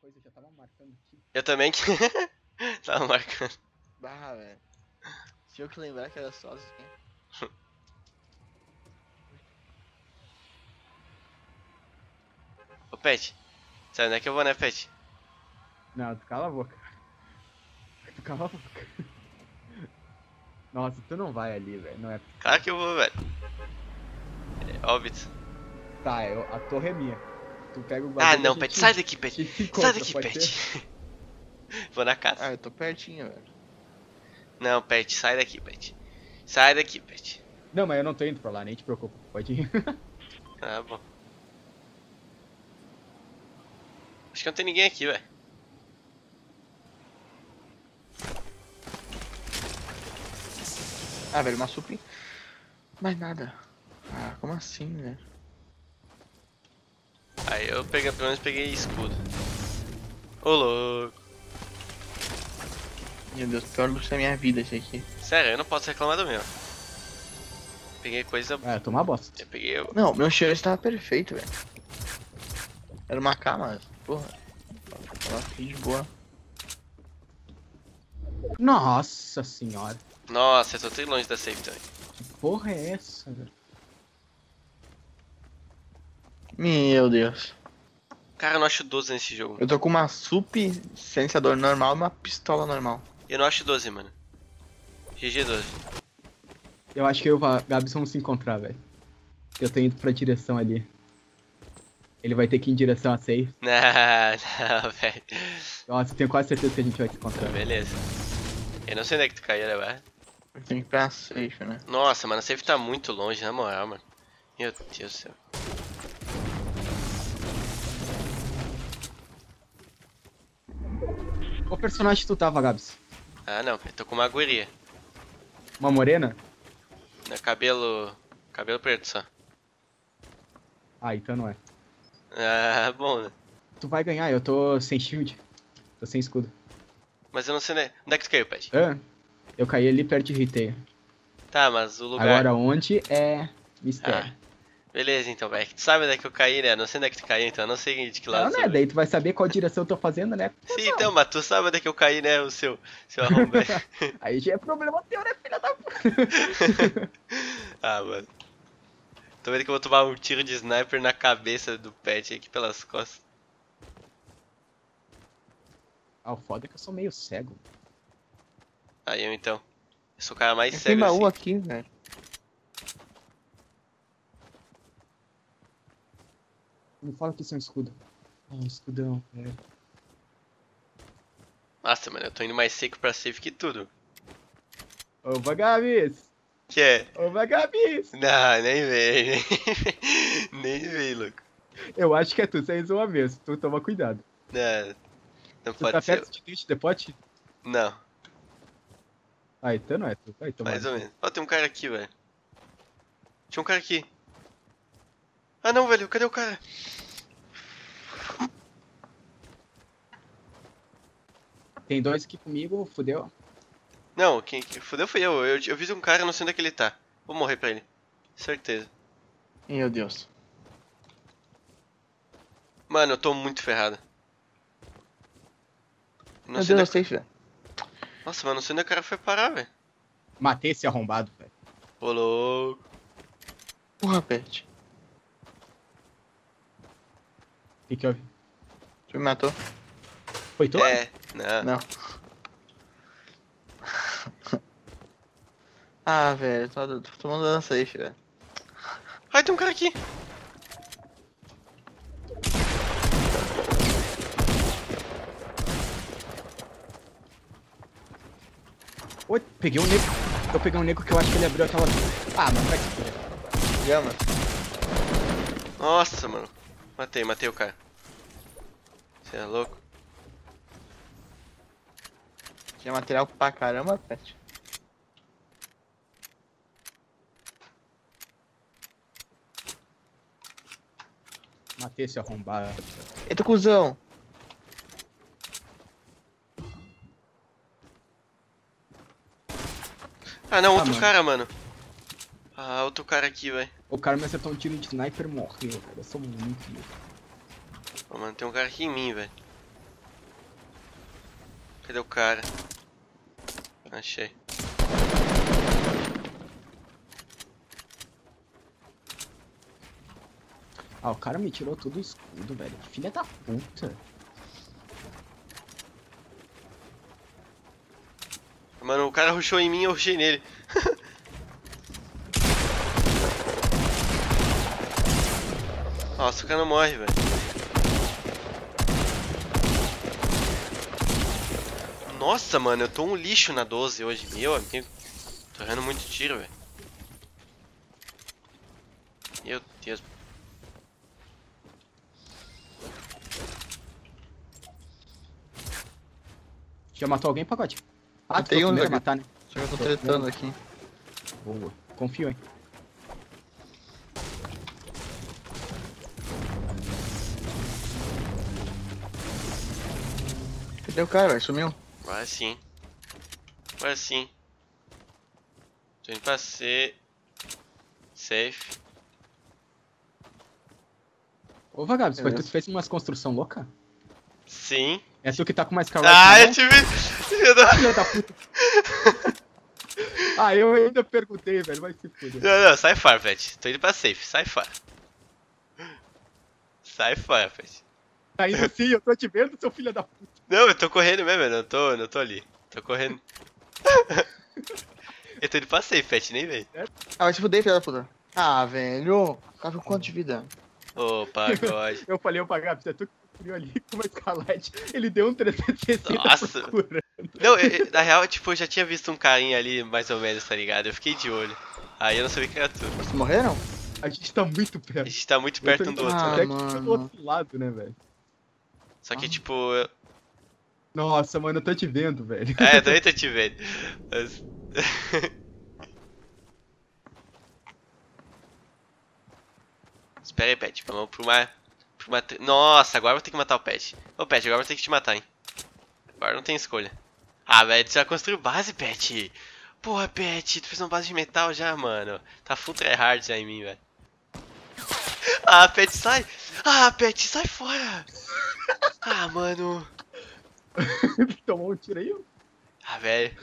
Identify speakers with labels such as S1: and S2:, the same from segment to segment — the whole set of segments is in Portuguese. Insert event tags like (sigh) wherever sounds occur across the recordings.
S1: coisa, eu já tava marcando aqui.
S2: Eu também que. (laughs) Tava marcando.
S3: Bah, velho. Eu que lembrar que era só assim.
S2: Ô Pet, sabe onde é que eu vou, né, Pet?
S1: Não, tu cala a boca. Tu cala a boca. Nossa, tu não vai ali, velho. Não é.
S2: Claro que eu vou, velho. É óbvio.
S1: Tá, eu, a torre é minha. Tu pega o
S2: Ah, não, Pet, sai daqui, Pet. Sai daqui, Pet. (laughs) Vou na casa.
S3: Ah, eu tô pertinho, velho.
S2: Não, Pet, sai daqui, Pet. Sai daqui, Pet.
S1: Não, mas eu não tô indo pra lá, nem te preocupa. Pode ir. (laughs)
S2: Ah, bom. Acho que não tem ninguém aqui, velho.
S3: Ah, velho, uma sup. Mais nada. Ah, como assim, né?
S2: Aí eu peguei, pelo menos peguei escudo. Ô louco.
S3: Meu Deus, pior luxo da minha vida esse aqui.
S2: Sério, eu não posso reclamar do meu. Peguei coisa.
S1: É, tomar bosta.
S2: Eu peguei. eu-
S3: Não, meu cheiro estava perfeito, velho. Era uma K, mas, porra. Tava aqui de boa.
S1: Nossa senhora.
S2: Nossa, eu tô tão longe da safe também.
S1: Que porra é essa, velho?
S3: Meu Deus.
S2: Cara, eu não acho 12 nesse jogo.
S3: Eu tô com uma sup silenciador normal e uma pistola normal.
S2: Eu não acho 12, mano. GG 12.
S1: Eu acho que eu e o Gabs vamos se encontrar, velho. Eu tô indo pra direção ali. Ele vai ter que ir em direção a safe. (laughs)
S2: Não, não, velho.
S1: Nossa, eu tenho quase certeza que a gente vai se encontrar.
S2: Beleza. Eu não sei onde é que tu caiu, né, velho?
S3: Eu tenho que ir pra safe, né?
S2: Nossa, mano, a safe tá muito longe, na moral, mano. Meu Deus do céu.
S1: Qual personagem tu tava, Gabs?
S2: Ah, não, eu tô com uma guria.
S1: Uma morena?
S2: Né, cabelo. Cabelo preto só.
S1: Ah, então não é.
S2: Ah, bom, né?
S1: Tu vai ganhar, eu tô sem shield. Tô sem escudo.
S2: Mas eu não sei onde onde é que tu caiu, Pet.
S1: Hã? Eu caí ali perto de Riteio.
S2: Tá, mas o lugar.
S1: Agora onde é mistério.
S2: Ah, beleza então, velho. Tu sabe onde é que eu caí, né? Eu não sei onde é que tu caiu, então eu não sei de que lado
S1: não, né? Daí tu vai saber qual direção eu tô fazendo, né?
S2: Sim, então, mas tu sabe onde é que eu caí, né? O seu. Seu arrombado. (laughs)
S1: Aí já é problema teu, né, filha da puta? (laughs)
S2: ah, mano. Tô vendo que eu vou tomar um tiro de sniper na cabeça do pet aqui pelas costas.
S1: Ah, o foda é que eu sou meio cego.
S2: Aí eu então. Eu sou o cara mais
S3: Tem
S2: cego
S3: baú
S2: assim.
S3: aqui, velho.
S1: Me fala que isso é um escudo. Ah, um escudão, velho.
S2: Nossa, mano, eu tô indo mais seco pra safe que tudo.
S1: Ô, Vagabis!
S2: Que é?
S1: Ô, Vagabis!
S2: Não, nem vem, nem vem. (laughs) Nem vem, louco.
S1: Eu acho que é tu, sem zoa mesmo. Tu toma cuidado.
S2: Não, não
S1: Tu
S2: pode
S1: tá
S2: ser.
S1: perto de Twitch Depot?
S2: Não,
S1: Ah, então não é tu. Vai tomar.
S2: mais ou menos. Ó, tem um cara aqui, velho. Tinha um cara aqui. Ah não, velho, cadê o cara?
S1: Tem dois aqui comigo, fudeu.
S2: Não, quem, quem fudeu foi eu. eu. Eu vi um cara, eu não sei onde é que ele tá. Vou morrer pra ele. Certeza.
S3: Meu Deus.
S2: Mano, eu tô muito ferrado. Não
S3: Meu
S2: sei
S3: Deus,
S2: onde
S3: é safe, velho.
S2: é... Nossa, mano, não sei onde o cara foi parar, velho.
S1: Matei esse arrombado, velho.
S2: Ô, louco.
S3: Porra, pet.
S1: O que que houve?
S3: Tu me matou?
S1: Foi tu?
S2: É, não.
S3: Não. (laughs) ah, velho, tô, tô tomando dano safe, velho.
S2: Ai, tem um cara aqui.
S1: Oi, peguei um nego. Eu peguei um nego que eu acho que ele abriu aquela. Ah, mas vai se fuder.
S3: Gama.
S2: Nossa, mano. Matei, matei o cara. Você é louco?
S3: Tinha material pra caramba, pet.
S1: Matei esse arrombado.
S3: Eita, cuzão.
S2: Ah, não,
S1: Ah,
S2: outro
S1: mano.
S2: cara, mano. Ah, outro cara aqui, velho.
S1: O cara me acertou um tiro de sniper e morreu, cara. Eu sou muito louco.
S2: Ô, mano, tem um cara aqui em mim, velho. Cadê o cara? Achei.
S1: Ah, o cara me tirou todo o escudo, velho. Que filha da puta.
S2: Mano, o cara rushou em mim e eu rushei nele. (laughs) Nossa, o cara não morre, velho. Nossa, mano, eu tô um lixo na 12 hoje. Meu amigo. Tô errando muito tiro, velho. Meu Deus.
S1: Já matou alguém, pacote? Ah,
S3: Tem um aqui.
S1: matar, né?
S3: Só que eu tô tretando aqui.
S1: Boa. Confio, hein?
S3: Cadê o cara, velho? Sumiu.
S2: Agora sim. Agora sim. Tô indo pra ser. Safe.
S1: Ô, Vagabos, foi tu que fez umas construção louca?
S2: Sim.
S1: É tu que tá com mais calor
S2: Ah, eu te vi. Eu não-
S1: Filha da puta. (laughs) ah, eu ainda perguntei, velho. Vai se fuder.
S2: Não, não, sai fora, Pet. Tô indo pra safe, sai fora. Sai fora, Pet.
S1: Tá indo sim, eu tô te vendo, seu filho da puta.
S2: Não, eu tô correndo mesmo, eu não tô, não tô ali. Tô correndo. (laughs) eu tô indo pra safe, Pet, nem vem.
S3: Ah, vai se fuder, filha da puta. Ah, velho. Cara, com quanto de vida?
S2: Ô, pagode. (laughs)
S1: Eu falei, ô Vagabos, é tu que construiu ali com (laughs) uma escalete. Ele deu um 360
S2: Nossa.
S1: procurando.
S2: Não, eu- na real, tipo, eu já tinha visto um carinha ali, mais ou menos, tá ligado? Eu fiquei de olho. Aí eu não sabia que era tu.
S3: Vocês morreram?
S1: A gente tá muito
S2: A
S1: perto.
S2: gente tá muito perto um do outro,
S3: Ah,
S1: Até que
S3: mano.
S1: do outro lado, né, velho?
S2: Só que, tipo, eu...
S1: Nossa, mano, eu tô te vendo, velho.
S2: É, eu também tô te vendo. Mas... (laughs) Espera aí, Pet. Vamos pra uma... pra uma... Nossa, agora eu vou ter que matar o Pet. Ô, Pet, agora eu vou ter que te matar, hein. Agora não tem escolha. Ah, velho, tu já construiu base, Pet. Porra, Pet, tu fez uma base de metal já, mano. Tá full tryhard já em mim, velho. Ah, Pet, sai. Ah, Pet, sai fora. Ah, mano. (laughs)
S1: Tomou um tiro aí?
S2: Ah, velho.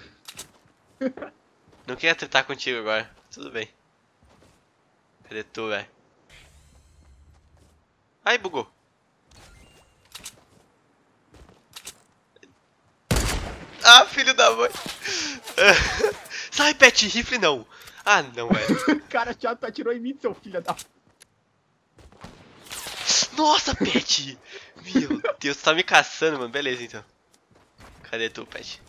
S2: Não queria tentar contigo agora. Tudo bem. Cadê tu, velho? Ai, bugou. Ah, filho da mãe. (laughs) Sai, pet, rifle não. Ah, não, velho.
S1: O (laughs) cara chato atirou em mim, seu filho da.
S2: Nossa, pet. Meu Deus, tu tá me caçando, mano. Beleza, então. Cadê tu, pet?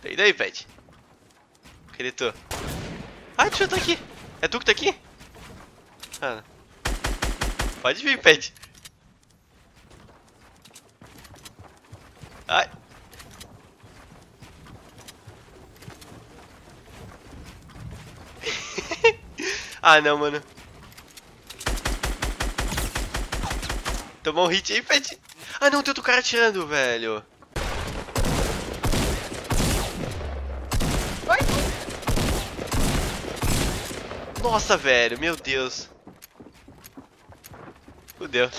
S2: Vem daí, pet. Cadê tu? Ai, tu já tá aqui. É tu que tá aqui? Ah. Pode vir, pet. Ai. (laughs) ah, não, mano. Tomou um hit aí, pet. Ah, não, tem outro cara atirando, velho. Nossa, velho, meu Deus. Fudeu.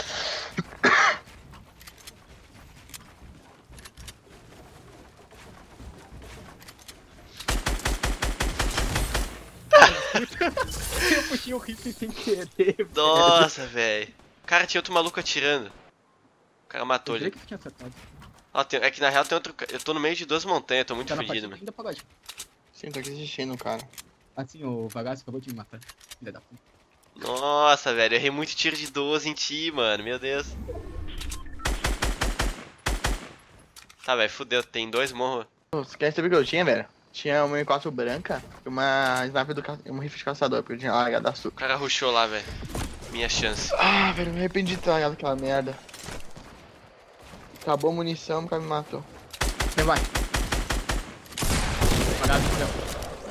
S1: Eu puxei o rifle sem querer. (laughs)
S2: Nossa, velho. Cara, tinha outro maluco atirando. O cara matou
S1: Eu
S2: ele.
S1: que tinha acertado.
S2: Ó, tem- é que na real tem outro. Eu tô no meio de duas montanhas, tô muito
S1: Tá
S2: fugido,
S1: partida
S2: mano.
S3: Sim, tô aqui assistindo, cara.
S1: Assim, o Vagasso acabou de me matar. Filha da puta.
S2: Nossa, velho, eu errei muito tiro de 12 em ti, mano. Meu Deus. Tá, velho, fudeu. Tem dois morros.
S3: Você quer saber o que eu tinha, velho? Tinha uma M4 branca e uma sniper do ca... um rifle de caçador, porque eu tinha largado da
S2: O
S3: açúcar.
S2: cara rushou lá, velho. Minha chance.
S3: Ah, velho, me arrependi de ter largado aquela merda. Acabou a munição, o cara me matou.
S1: Vem, vai.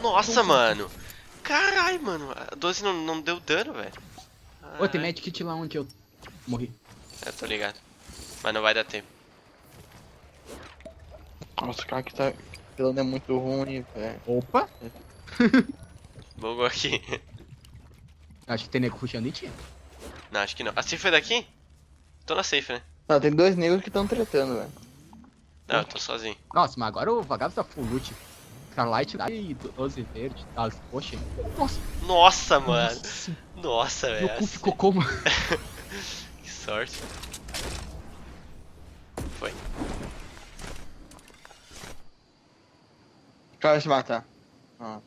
S2: Nossa, mano. Caralho, mano. A 12 não, não deu dano, velho.
S1: Ô, tem medkit lá onde eu morri.
S2: É, tô ligado. Mas não vai dar tempo.
S3: Nossa, o cara que tá pelando é muito ruim, velho.
S1: Opa!
S2: Bugou aqui.
S1: Acho que tem nego puxando em ti.
S2: Não, acho que não. A safe foi daqui? Tô na safe, né?
S3: Não, tem dois negros que estão tretando, velho.
S2: Não, eu tô sozinho.
S1: Nossa, mas agora o vagabundo tá full loot. Starlight lá e 12 verde. Tá, poxa. Nossa,
S2: Nossa, mano.
S1: nossa,
S2: Nossa,
S1: meu
S2: velho.
S1: cu ficou como? (laughs)
S2: Que sorte. Foi.
S3: O cara vai se matar. Ó.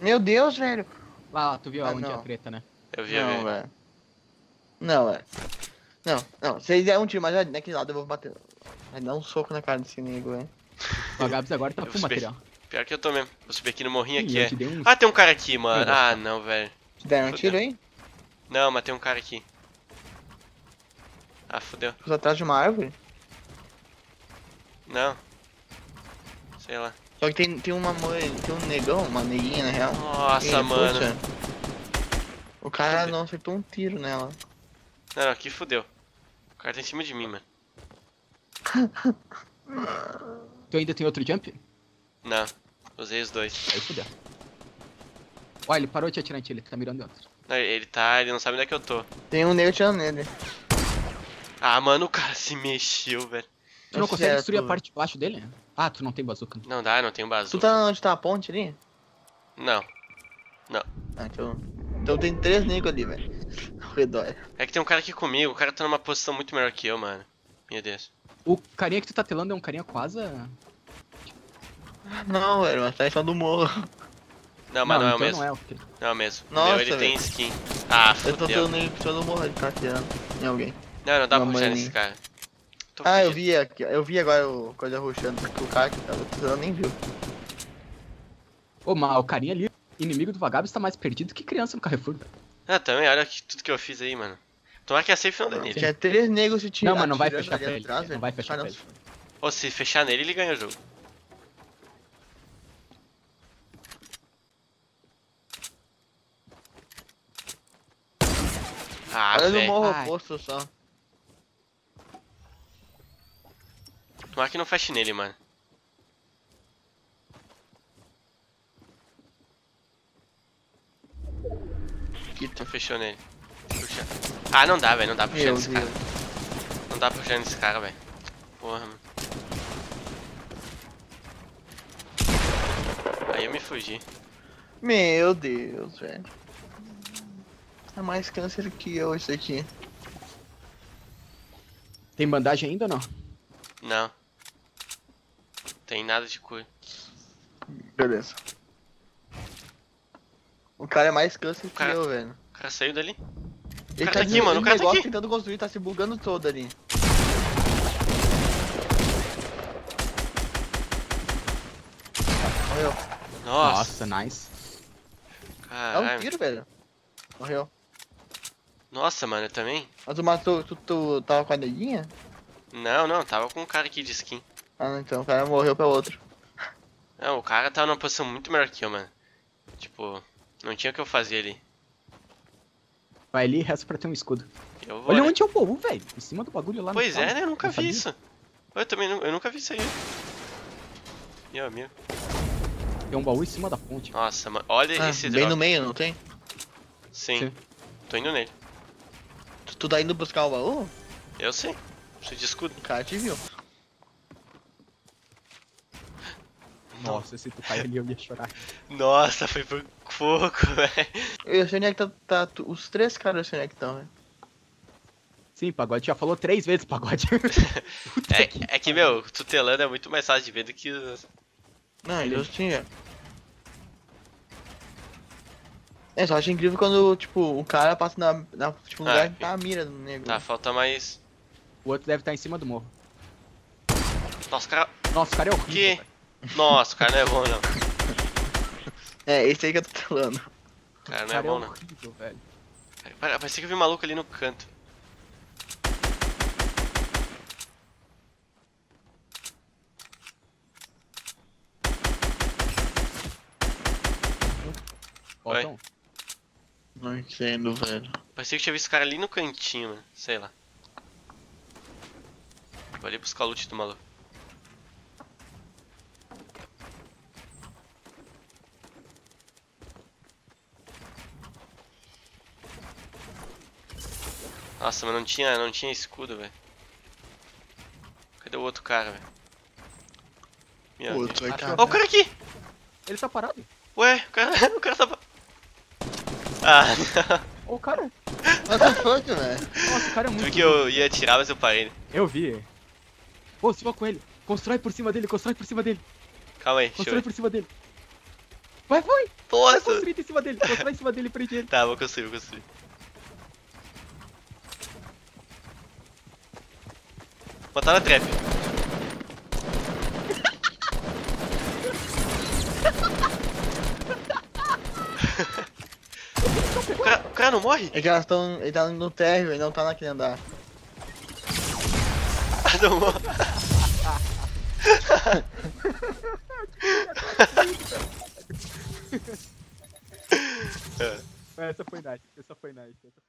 S3: Meu Deus, velho.
S1: Lá, tu viu
S3: Ah,
S1: onde é a treta, né?
S2: Eu vi,
S3: Não, velho. Não, velho. Não, não. Se ele der um tiro, mas já naquele lado eu vou bater. Vai dar um soco na cara desse nego, velho. (laughs)
S1: O vagabundo agora tá
S2: Eu subi.
S1: material.
S2: Pior que eu tô mesmo. Vou subir aqui no morrinho aqui, é.
S1: te um-
S2: Ah, tem um cara aqui, mano. Ah, não, velho.
S3: Te deram um tiro aí?
S2: Não, mas tem um cara aqui. Ah, fodeu.
S3: Tô atrás de uma árvore.
S2: Não. Sei lá.
S3: Só que tem, tem uma mãe, tem um negão, uma neguinha na real.
S2: Nossa,
S3: Ih,
S2: mano.
S3: puxa. O cara
S2: Fudeu.
S3: não acertou um tiro nela.
S2: Não, não, aqui fodeu. O cara tá em cima de mim, mano. (laughs)
S1: Tu ainda tem outro jump?
S2: Não. Usei os dois.
S1: Aí fudeu. Ó, ele parou de atirar em ti, ele tá mirando dentro.
S2: Não, ele tá, ele não sabe onde é que eu tô.
S3: Tem um negro atirando nele.
S2: Ah, mano, o cara se mexeu, velho.
S1: Tu não
S3: Nossa,
S1: consegue
S3: é,
S1: destruir a parte de baixo dele? Ah, tu não tem bazuca. né?
S2: Não dá, não tem um
S3: Tu
S2: bazuca.
S3: tá onde tá a ponte ali?
S2: Não.
S3: Ah, então. Então tem três negros ali, velho. (laughs) Ao redor.
S2: É que tem um cara aqui comigo, o cara tá numa posição muito melhor que eu, mano. Meu Deus.
S1: O carinha que tu tá telando é um carinha quase...
S3: Não, velho, mas tá em cima do morro.
S2: Não, mas não, é o
S1: então
S2: mesmo.
S1: não é o que...
S2: Não é o mesmo. O
S3: Nossa,
S2: meu, ele tem skin. Ah,
S3: Eu tô telando ele em cima do morro, ele tá atirando em alguém.
S2: Não, não dá pra
S3: Uma
S2: puxar
S3: maninha.
S2: nesse cara. Tô
S3: Ah, eu vi aqui, eu vi agora o coisa rushando, porque o cara que tava atirando nem viu.
S1: Ô, mas o carinha ali, inimigo do vagabundo, está mais perdido que criança no Carrefour.
S2: Ah, também, olha que, tudo que eu fiz aí, mano. Tomara que a safe não dê nele.
S3: Tinha três negros se tirando.
S1: Não, mas não vai fechar pra ele,
S3: atrás,
S1: não vai fechar
S3: Ah,
S1: pra
S3: não.
S1: ele.
S2: Ou se fechar nele, ele ganha o jogo. Ah,
S3: Olha no morro oposto só.
S2: Tomara que não feche nele, mano.
S3: Quita.
S2: Não fechou nele. Puxa. Ah, não dá, velho. Não dá pra puxar
S3: Meu
S2: nesse
S3: Deus.
S2: cara. Não dá pra puxar nesse cara, velho. Porra, mano. Aí eu me fugi.
S3: Meu Deus, velho. É mais câncer que eu isso aqui.
S1: Tem bandagem ainda ou não?
S2: Não. Tem nada de cura.
S3: Beleza. O cara é mais câncer que
S2: cara-
S3: eu, velho.
S2: O cara saiu dali.
S3: Ele
S2: cara tá aqui, mano, o cara tá
S3: negócio
S2: aqui.
S3: tentando construir, tá se bugando todo ali. Morreu.
S2: Nossa.
S1: Nossa, nice.
S3: É um
S2: Caralho.
S3: tiro, velho. Morreu.
S2: Nossa, mano, eu também?
S3: Mas tu matou, tu, tu tava com a neguinha?
S2: Não, não, tava com um cara aqui de skin.
S3: Ah, não, então o cara morreu pra outro.
S2: Não, o cara tava numa posição muito melhor que eu, mano. Tipo, não tinha o que eu fazer ali.
S1: Vai ali e resta pra ter um escudo.
S2: Eu vou.
S1: Olha
S2: né?
S1: onde é o baú, velho. Em cima do bagulho lá
S2: Pois é, né? Eu nunca
S1: Não
S2: vi
S1: sabia.
S2: isso. Eu também eu nunca vi isso aí. Meu amigo.
S1: Tem um baú em cima da ponte.
S2: Nossa, mano. Olha
S3: Ah,
S2: esse
S3: bem
S2: drop.
S3: no meio, não tem?
S2: Sim.
S1: Sim.
S2: Tô indo nele.
S3: Tu, tu tá indo buscar o baú?
S2: Eu sei. Preciso de escudo.
S3: O cara te viu.
S1: Nossa, se tu cair ali eu ia chorar. (laughs)
S2: Nossa, foi por pouco, (laughs) velho.
S3: Eu sei onde é que tá, tá os três caras eu sei onde é que estão, velho.
S1: Sim, pagode já falou três vezes pagode. (laughs)
S2: É,
S1: que
S2: é que, meu, tutelando é muito mais fácil de ver do que. os-
S3: Não, eu tinha. É, só acho incrível quando, tipo, o cara passa na, na tipo, no
S2: Ah,
S3: lugar que tá a mira do nego.
S2: Tá, falta mais.
S1: O outro deve estar em cima do morro.
S2: Nossa, o cara.
S1: Nossa, o cara é horrível.
S2: Que? Nossa, o cara não é bom, não.
S3: É, esse aí que eu tô falando.
S2: O cara não é
S1: cara
S2: bom, não.
S1: horrível, velho.
S2: Pare- Parecia que eu vi um maluco ali no canto. Oi.
S3: Não entendo, velho.
S2: Parecia que tinha visto o cara ali no cantinho, mano. Sei lá. Vou ali buscar o loot do maluco. Nossa, mas não tinha, não tinha escudo, velho. Cadê o outro cara, velho?
S3: O outro vai
S1: Acho
S3: cá.
S2: Ó o cara aqui!
S1: Ele tá parado.
S2: Ué, o cara, (laughs) o cara tá... Ah, (laughs)
S1: Ô, cara.
S3: What the fuck, velho?
S1: Nossa, o cara é
S2: tu
S1: muito.
S2: viu que eu ia atirar, mas eu parei. né?
S1: Eu vi. Ô, suba com ele. Constrói por cima dele, constrói por cima dele.
S2: Calma aí,
S1: Constrói
S2: ver.
S1: por cima dele. Vai, vai. Vai
S2: Nossa!
S1: construir em cima dele. Constrói em cima dele e prende ele.
S2: Tá, vou construir, vou construir. Botar na trap. o, cara, o cara não morre?
S3: É que elas estão. Ele tá no térreo, ele não tá naquele andar.
S2: Ah, não morre.
S1: Essa foi nice. Essa foi nice. Essa foi...